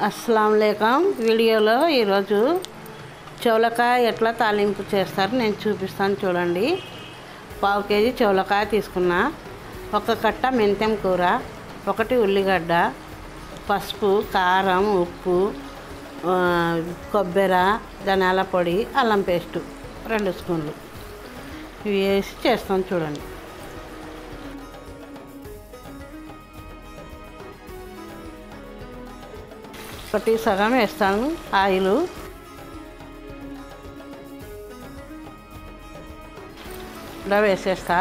అస్సలం లేకం. వీడియోలో ఈరోజు చౌలకాయ ఎట్లా తాలింపు చేస్తారు నేను చూపిస్తాను చూడండి. పావు కేజీ చౌలకాయ తీసుకున్నా. ఒక కట్ట మెంతెం కూర ఒకటి ఉల్లిగడ్డ పసుపు కారం ఉప్పు కొబ్బరి ధనాల పొడి అల్లం పేస్టు రెండు స్పూన్లు. ఇవి వేసి చేస్తాను చూడండి. ఒకటి సగం వేస్తాను ఆయిల్. ఇలా వేసేస్తా.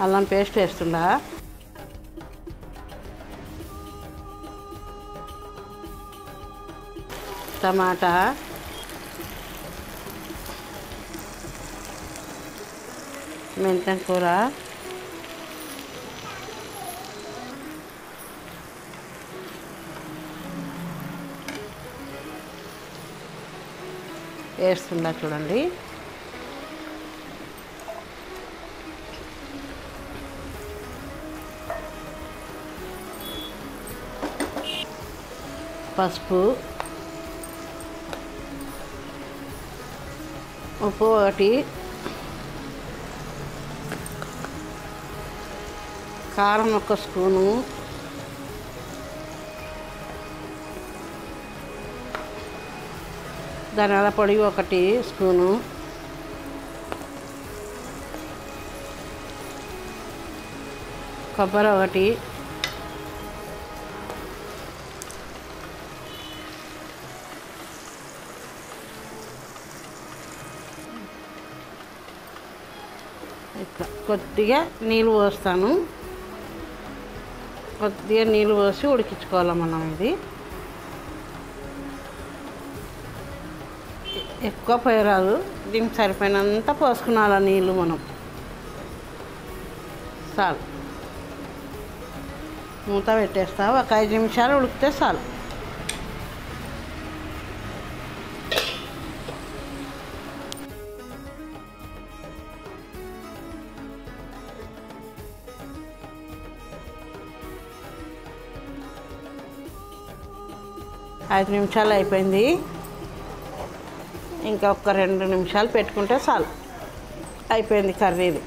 అల్లం పేస్ట్ వేస్తుండా టమాటా. మెంతం కూర. వేస్తుందా చూడండి. పసుపు ఉప్పు ఒకటి కారం ఒక స్పూను. ధనియాల పొడి ఒకటి స్పూను. కొబ్బరి ఒకటి. ఇట్లా కొద్దిగా నీళ్ళు పోస్తాను. కొద్దిగా నీళ్ళు పోసి ఉడికించుకోవాలి మనం ఇది. ఎక్కువ పోయరాదు. దీనికి సరిపోయినంత పోసుకున్నాల నీళ్ళు మనం. చాలు. మూత పెట్టేస్తా. ఒక ఐదు నిమిషాలు ఉడికితే చాలు. ఐదు నిమిషాలు అయిపోయింది. ఇంకా ఒక రెండు నిమిషాలు పెట్టుకుంటే చాలు. అయిపోయింది కర్రీది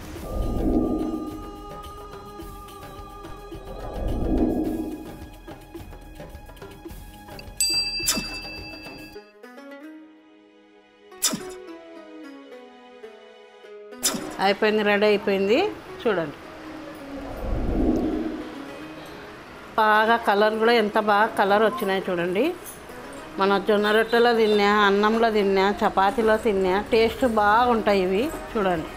అయిపోయింది రెడీ అయిపోయింది. చూడండి. బాగా కలర్ కూడా ఎంత బాగా కలర్ వచ్చినాయి చూడండి. మన జొన్న రొట్టెలో తిన్నా అన్నంలో తిన్నా చపాతీలో తిన్నా టేస్ట్ బాగుంటాయి ఇవి చూడండి.